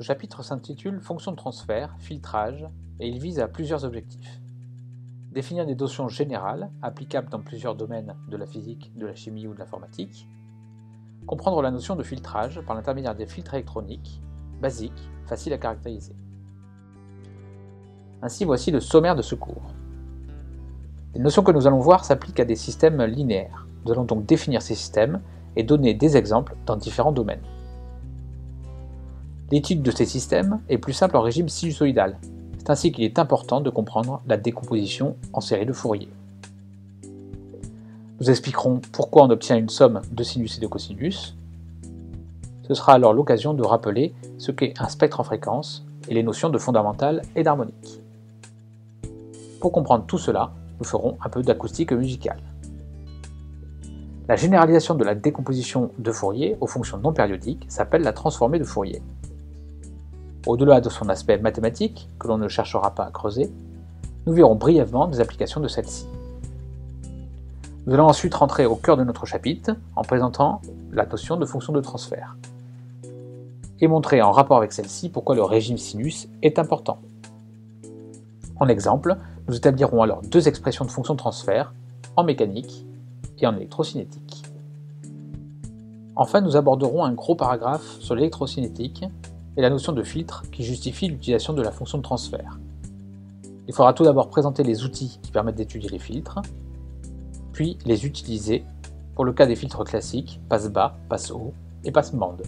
Ce chapitre s'intitule Fonction de transfert, filtrage, et il vise à plusieurs objectifs. Définir des notions générales, applicables dans plusieurs domaines de la physique, de la chimie ou de l'informatique. Comprendre la notion de filtrage par l'intermédiaire des filtres électroniques, basiques, faciles à caractériser. Ainsi voici le sommaire de ce cours. Les notions que nous allons voir s'appliquent à des systèmes linéaires. Nous allons donc définir ces systèmes et donner des exemples dans différents domaines. L'étude de ces systèmes est plus simple en régime sinusoïdal. C'est ainsi qu'il est important de comprendre la décomposition en série de Fourier. Nous expliquerons pourquoi on obtient une somme de sinus et de cosinus. Ce sera alors l'occasion de rappeler ce qu'est un spectre en fréquence et les notions de fondamentale et d'harmonique. Pour comprendre tout cela, nous ferons un peu d'acoustique musicale. La généralisation de la décomposition de Fourier aux fonctions non périodiques s'appelle la transformée de Fourier. Au-delà de son aspect mathématique, que l'on ne cherchera pas à creuser, nous verrons brièvement des applications de celle-ci. Nous allons ensuite rentrer au cœur de notre chapitre en présentant la notion de fonction de transfert et montrer en rapport avec celle-ci pourquoi le régime sinus est important. En exemple, nous établirons alors deux expressions de fonction de transfert en mécanique et en électrocinétique. Enfin, nous aborderons un gros paragraphe sur l'électrocinétique et la notion de filtre qui justifie l'utilisation de la fonction de transfert. Il faudra tout d'abord présenter les outils qui permettent d'étudier les filtres, puis les utiliser pour le cas des filtres classiques passe-bas, passe-haut et passe-bande.